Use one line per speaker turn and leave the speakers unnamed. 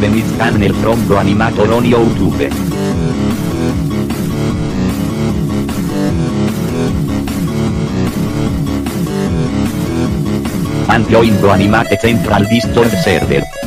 live with channel from Bro YouTube. And Animate Central Discord server.